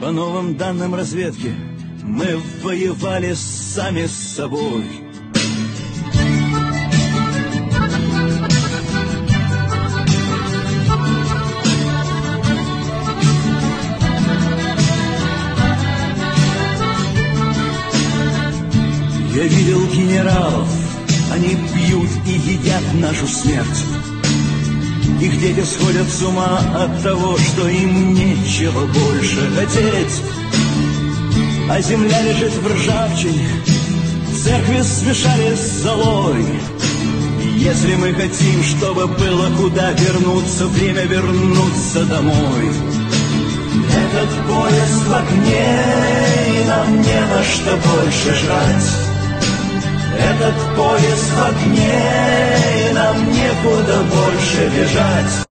По новым данным разведки Мы воевали сами с собой Я видел генералов, они пьют и едят нашу смерть. Их дети сходят с ума от того, что им нечего больше хотеть. А земля лежит в ржавчине, церкви смешали с золой. Если мы хотим, чтобы было куда вернуться, время вернуться домой. Этот поезд в окне, и нам не на что больше жрать. Этот поезд в нам некуда больше бежать.